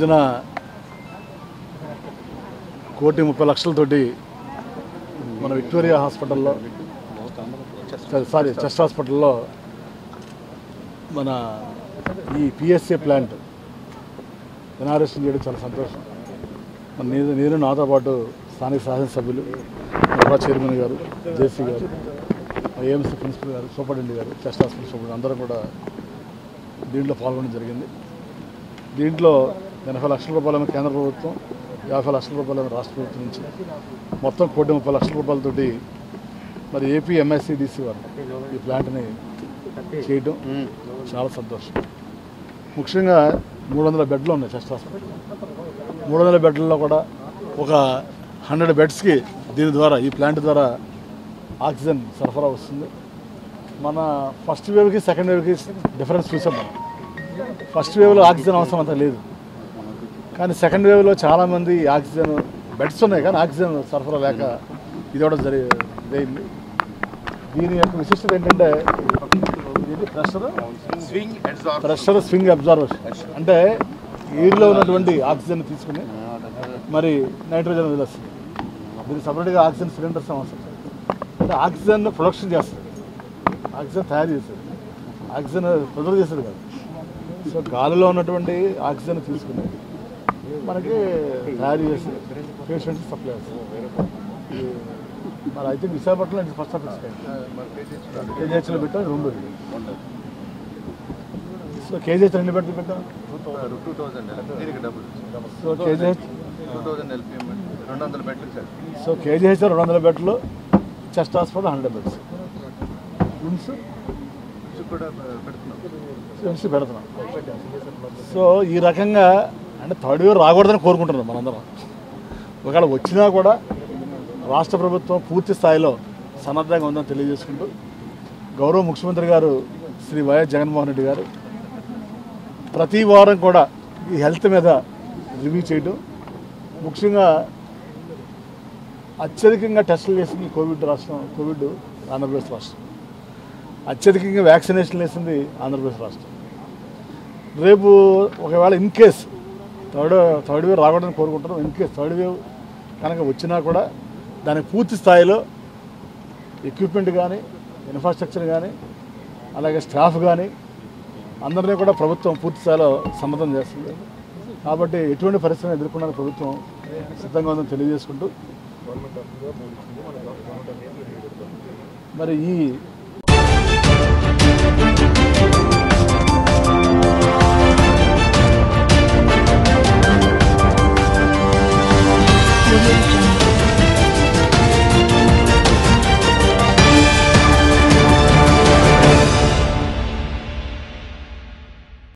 రోజున కోటి ముప్పై లక్షలతోటి మన విక్టోరియా హాస్పిటల్లో సారీ చెస్ట్ హాస్పిటల్లో మన ఈ పిఎస్ఏ ప్లాంట్ ఇనారేషన్ చేయడం చాలా సంతోషం. మన నేను నేను నాతో పాటు స్థానిక శాసనసభ్యులు ఉపా చైర్మన్ గారు జేసీ గారు ఏఎంసీ ప్రిన్సిపల్ గారు సూపరింటెండెంట్ గారు చెస్ట్ హాస్పిటల్ సూపరింటెండెంట్ అందరూ కూడా దీంట్లో పాల్గొనడం జరిగింది. దీంట్లో ఎనభై లక్షల రూపాయలేమో కేంద్ర ప్రభుత్వం యాభై లక్షల రూపాయలేమో రాష్ట్ర ప్రభుత్వం నుంచి మొత్తం కోటి ముప్పై లక్షల రూపాయలతోటి మరి ఏపీ ఎంఎస్సిడిసి వారు ఈ ప్లాంట్ని చేయడం చాలా సంతోషం. ముఖ్యంగా మూడు వందల బెడ్లు ఉన్నాయి చెస్ట్ హాస్పిటల్ మూడు వందల బెడ్లలో కూడా ఒక హండ్రెడ్ బెడ్స్కి దీని ద్వారా ఈ ప్లాంట్ ద్వారా ఆక్సిజన్ సరఫరా వస్తుంది. మన ఫస్ట్ వేవ్కి సెకండ్ వేవ్కి డిఫరెన్స్ చూసాం మనం. ఫస్ట్ వేవ్లో ఆక్సిజన్ అవసరం అంత లేదు. కానీ సెకండ్ వేవ్లో చాలామంది ఆక్సిజన్ బెడ్స్ ఉన్నాయి కానీ ఆక్సిజన్ సరఫరా లేక ఇది కూడా జరి ఇదైంది. దీని యొక్క విశిష్టత ఏంటంటే ఇది pressure swing pressure swing observation అంటే ఎయిర్లో ఉన్నటువంటి ఆక్సిజన్ తీసుకుని మరి నైట్రోజన్ వదిలేస్తుంది. దీనికి సపరేట్గా ఆక్సిజన్ సిలిండర్స్ అవసరం అంటే ఆక్సిజన్ ప్రొడక్షన్ చేస్తుంది. ఆక్సిజన్ తయారు చేస్తుంది. ఆక్సిజన్ ప్రిజర్వ్ చేస్తుంది కాదు. సో గాలిలో ఉన్నటువంటి ఆక్సిజన్ తీసుకుని మనకి తయారు చేసి పేషెంట్స్ సప్లై మరి అయితే విశాఖపట్నంలో ఇది ఫస్ట్ ఆఫ్ ఇట్స్ కేజీహెచ్లో పెట్టాం రెండు. సో కేజీహెచ్ రెండు పెట్టి పెట్టాం సో కేజీహెచ్ సో కేజీహెచ్ రెండు వందల బెడ్లు chest hospital hundred beds. VIMS పెడుతున్నాం. సో ఈ రకంగా అంటే థర్డ్ వేవ్ రాకూడదని కోరుకుంటున్నాం మనందరం. ఒకవేళ వచ్చినా కూడా రాష్ట్ర ప్రభుత్వం పూర్తి స్థాయిలో సన్నద్ధంగా ఉందని తెలియజేసుకుంటూ గౌరవ ముఖ్యమంత్రి గారు శ్రీ వైఎస్ జగన్మోహన్ రెడ్డి గారు ప్రతి వారం కూడా ఈ హెల్త్ మీద రివ్యూ చేయడం ముఖ్యంగా అత్యధికంగా టెస్టులు చేసింది కోవిడ్ రాష్ట్రం కోవిడ్ ఆంధ్రప్రదేశ్ రాష్ట్రం. అత్యధికంగా వ్యాక్సినేషన్ వేసింది ఆంధ్రప్రదేశ్ రాష్ట్రం. రేపు ఒకవేళ in case third third wave రాకూడదని కోరుకుంటున్నాం. ఇంకే థర్డ్ వేవ్ కనుక వచ్చినా కూడా దానికి పూర్తి స్థాయిలో ఎక్విప్మెంట్ కానీ ఇన్ఫ్రాస్ట్రక్చర్ కానీ అలాగే స్టాఫ్ కానీ అందరినీ కూడా ప్రభుత్వం పూర్తి స్థాయిలో సమ్మతం చేస్తుంది. కాబట్టి ఎటువంటి పరిస్థితిని ఎదుర్కొన్న ప్రభుత్వం సిద్ధంగా ఉందని తెలియజేసుకుంటూ మరి ఈ